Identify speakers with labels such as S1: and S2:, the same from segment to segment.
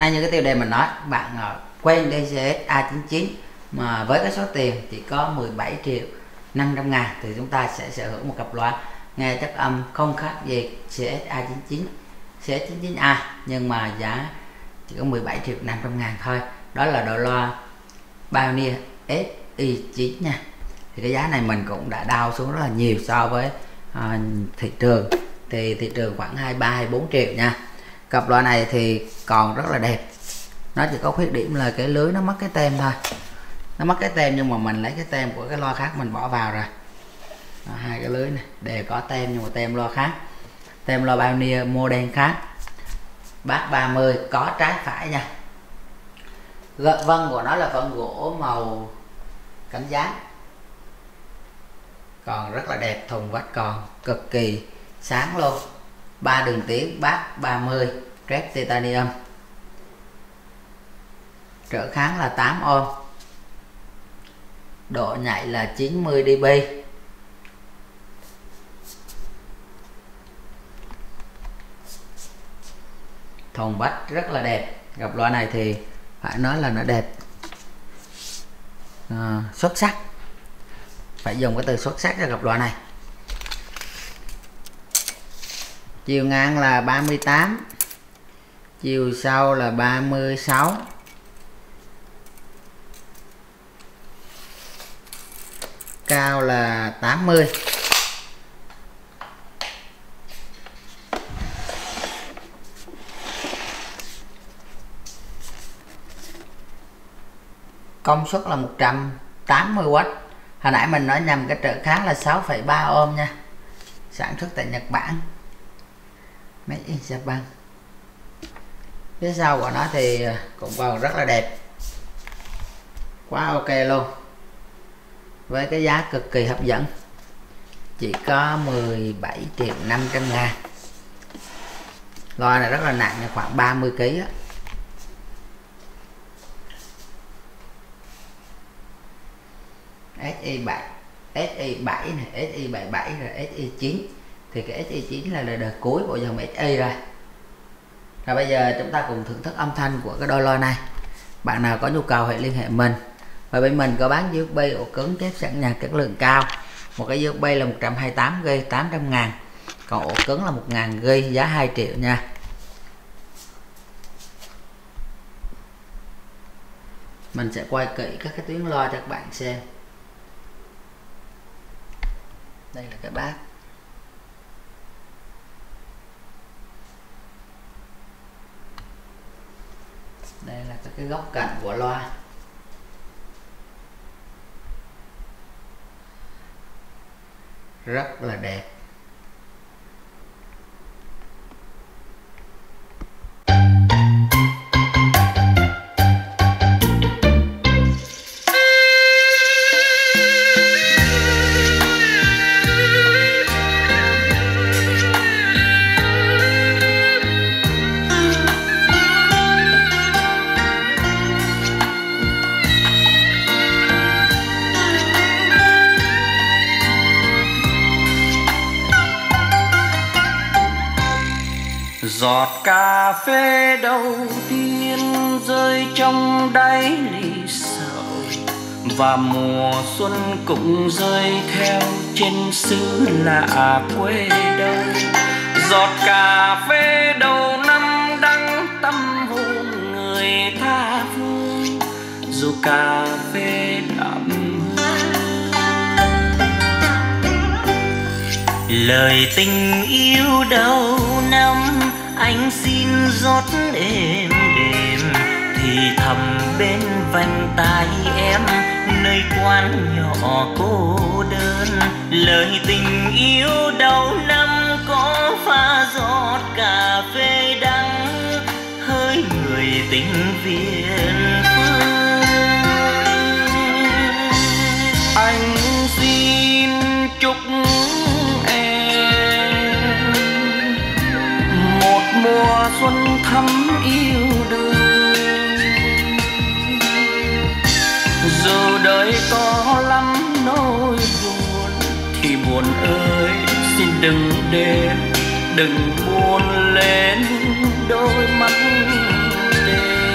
S1: Đây như cái tiêu đề mình nói bạn ờ, quen DCS A99 mà với cái số tiền chỉ có 17 triệu 500 ngàn thì chúng ta sẽ sở hữu một cặp loa nghe chất âm không khác gì CS A99 CS99A nhưng mà giá chỉ có 17 triệu 500 ngàn thôi. Đó là đồ loa Pioneer SI9 nha. Thì cái giá này mình cũng đã đau xuống rất là nhiều so với uh, thị trường. Thì thị trường khoảng 23 24 triệu nha cặp loa này thì còn rất là đẹp. Nó chỉ có khuyết điểm là cái lưới nó mất cái tem thôi. Nó mất cái tem nhưng mà mình lấy cái tem của cái loa khác mình bỏ vào rồi. Đó, hai cái lưới này đều có tem nhưng mà tem loa khác. Tem loa Pioneer model khác. Bát 30 có trái phải nha. Vân của nó là vân gỗ màu cánh gián còn rất là đẹp thùng vách còn cực kỳ sáng luôn ba đường tiến bát 30 red titanium. Trở kháng là 8 ohm. Độ nhạy là 90 dB. Thùng bách rất là đẹp. Gặp loại này thì phải nói là nó đẹp. À, xuất sắc. Phải dùng cái từ xuất sắc cho gặp loại này. Chiều ngang là 38 chiều sau là 36 cao là 80 công suất là 180W hồi nãy mình nói nhầm cái trợ kháng là 6,3 ohm nha. Sản xuất tại Nhật Bản. Made in Japan phía sau của nó thì à, cũng còn rất là đẹp. Quá ok luôn. Với cái giá cực kỳ hấp dẫn. Chỉ có 17 triệu 500 ngàn. Loa này rất là nặng, khoảng 30 kg á. SI7 SI7 này SI77 rồi SI9 thì cái SE9 là đời cuối của dòng SE rồi. Và bây giờ chúng ta cùng thưởng thức âm thanh của cái đôi loa này. Bạn nào có nhu cầu hãy liên hệ mình. Và bên mình có bán USB ổ cứng kép sẵn nhà chất lượng cao. Một cái USB là 128 g 800 ngàn. Còn ổ cứng là 1 ngàn g giá 2 triệu nha. Mình sẽ quay kỹ các cái tuyến loa cho các bạn xem. Đây là cái bát đây là cái góc cạnh của loa. Rất là đẹp.
S2: Giọt cà phê đầu tiên rơi trong đáy ly sầu, và mùa xuân cũng rơi theo trên xứ lạ quê đâu. Giọt cà phê đầu năm đắng tâm hồn người tha phương dù cà phê đậm lời tình yêu đầu năm anh xin rót êm đềm, thì thầm bên vành tai em, nơi quán nhỏ cô đơn. Lời tình yêu đầu năm có pha giọt cà phê đắng, hơi người tình viên phương. Anh xin chúc xuân thắm yêu đời dù đời có lắm nỗi buồn, thì buồn ơi, xin đừng đến đừng buồn lên đôi mắt đêm.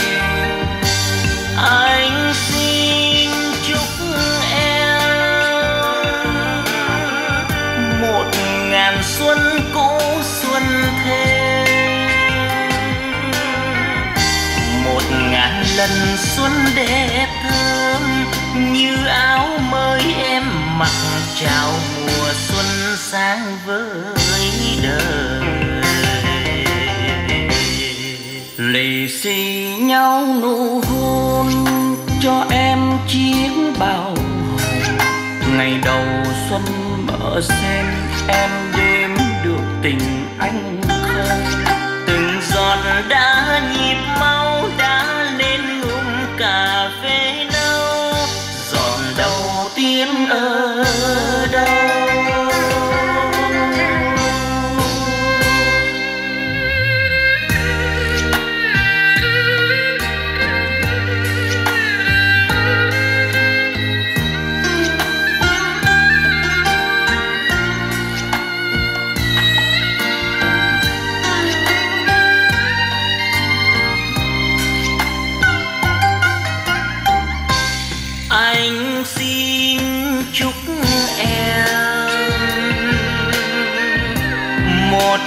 S2: Anh xin chúc em một ngàn xuân cũ xuân thêm.
S3: Lần xuân đẹp thơm như áo mới em mặc chào mùa xuân sáng với đời. Lì xì nhau nụ hôn cho em chiếc bao ngày đầu xuân mở xem em đêm được tình anh không. Từng giọt đã nhịp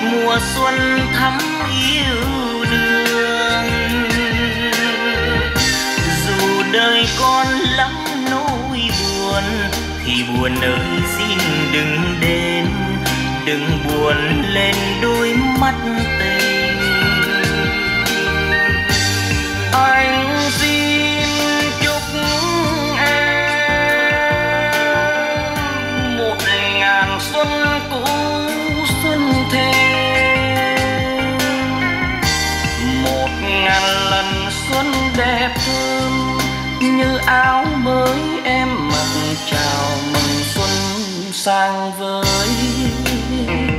S3: mùa xuân thắm yêu đương dù đời con lắm nỗi buồn, thì buồn ơi xin đừng đến. Đừng buồn lên đôi mắt tình. Anh xin chúc em một ngàn xuân cũ. Như áo mới em mặc chào mừng xuân sang với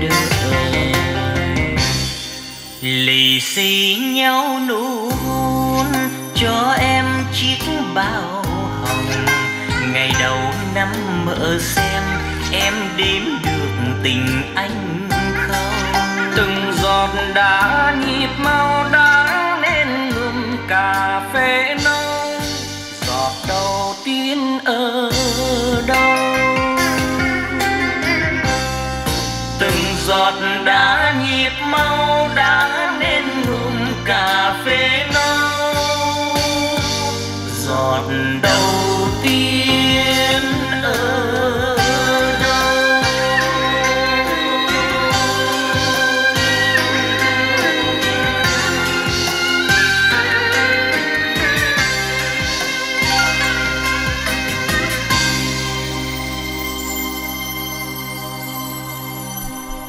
S3: đời lì xì nhau nụ hôn cho em chiếc bao hồng. Ngày đầu năm mở xem em đếm được tình anh giọt đã nhịp mau đã nên ngụm cả